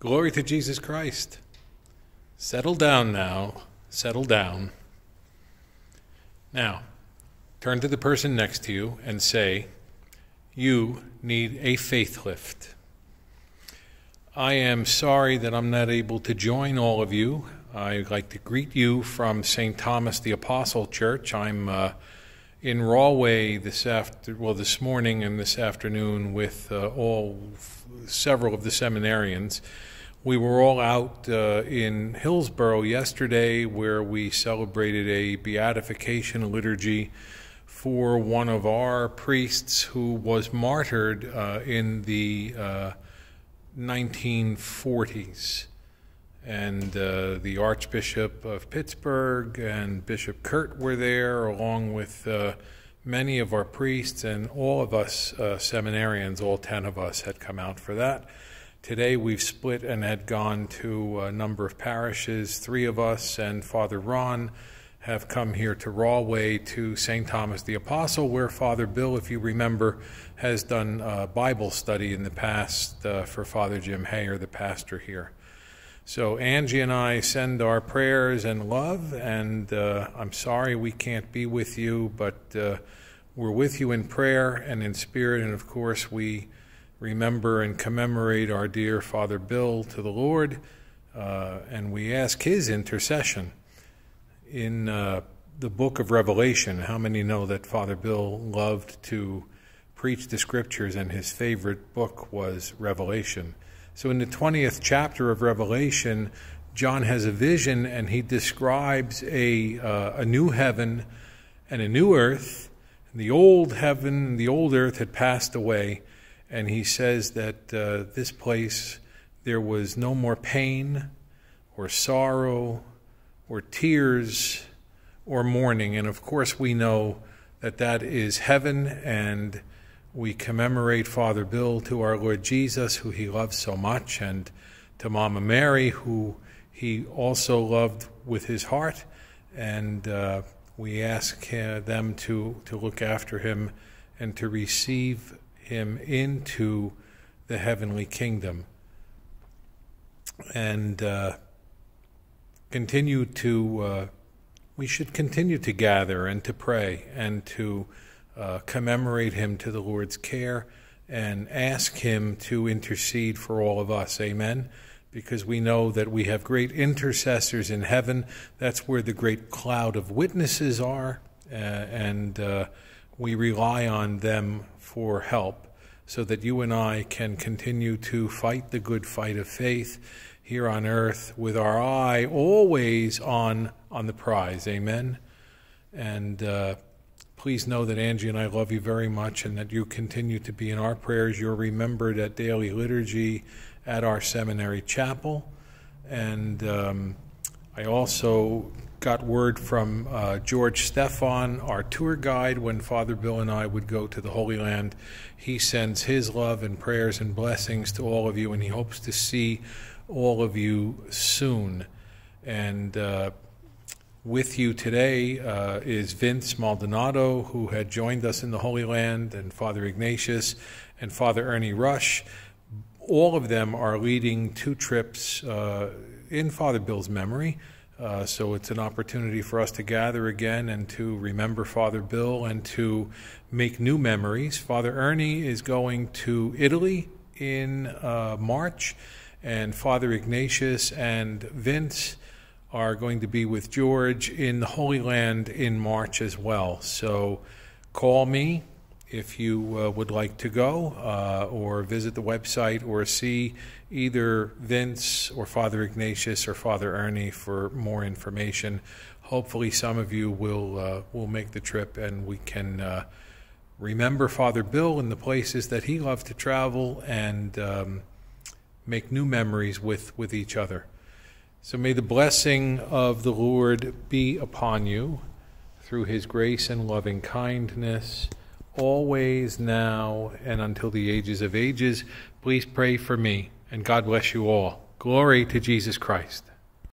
Glory to Jesus Christ. Settle down now. Settle down. Now, turn to the person next to you and say, You need a faith lift. I am sorry that I'm not able to join all of you. I'd like to greet you from St. Thomas the Apostle Church. I'm uh, in Rahway this after well this morning and this afternoon with uh, all several of the seminarians. We were all out uh, in Hillsborough yesterday where we celebrated a beatification liturgy for one of our priests who was martyred uh, in the 1940s. And uh, the Archbishop of Pittsburgh and Bishop Kurt were there, along with uh, many of our priests and all of us uh, seminarians, all 10 of us, had come out for that. Today we've split and had gone to a number of parishes. Three of us and Father Ron have come here to Rahway to St. Thomas the Apostle, where Father Bill, if you remember, has done Bible study in the past uh, for Father Jim Hayer, the pastor here. So Angie and I send our prayers and love, and uh, I'm sorry we can't be with you, but uh, we're with you in prayer and in spirit, and of course we remember and commemorate our dear Father Bill to the Lord, uh, and we ask his intercession. In uh, the book of Revelation, how many know that Father Bill loved to preach the scriptures, and his favorite book was Revelation? So, in the 20th chapter of Revelation, John has a vision and he describes a, uh, a new heaven and a new earth. The old heaven, the old earth had passed away, and he says that uh, this place there was no more pain or sorrow or tears or mourning. And of course, we know that that is heaven and we commemorate Father Bill to our Lord Jesus, who he loved so much, and to Mama Mary, who he also loved with his heart. And uh, we ask uh, them to, to look after him and to receive him into the heavenly kingdom. And uh, continue to, uh, we should continue to gather and to pray and to uh, commemorate him to the Lord's care and ask him to intercede for all of us. Amen. Because we know that we have great intercessors in heaven. That's where the great cloud of witnesses are. Uh, and uh, we rely on them for help so that you and I can continue to fight the good fight of faith here on earth with our eye always on, on the prize. Amen. And uh, Please know that Angie and I love you very much and that you continue to be in our prayers. You're remembered at daily liturgy at our seminary chapel. And um, I also got word from uh, George Stefan, our tour guide, when Father Bill and I would go to the Holy Land. He sends his love and prayers and blessings to all of you, and he hopes to see all of you soon. And uh, with you today uh, is Vince Maldonado, who had joined us in the Holy Land, and Father Ignatius and Father Ernie Rush. All of them are leading two trips uh, in Father Bill's memory. Uh, so it's an opportunity for us to gather again and to remember Father Bill and to make new memories. Father Ernie is going to Italy in uh, March, and Father Ignatius and Vince are going to be with George in the Holy Land in March as well. So call me if you uh, would like to go uh, or visit the website or see either Vince or Father Ignatius or Father Ernie for more information. Hopefully, some of you will uh, will make the trip and we can uh, remember Father Bill and the places that he loved to travel and um, make new memories with, with each other. So may the blessing of the Lord be upon you through his grace and loving kindness, always, now, and until the ages of ages. Please pray for me, and God bless you all. Glory to Jesus Christ.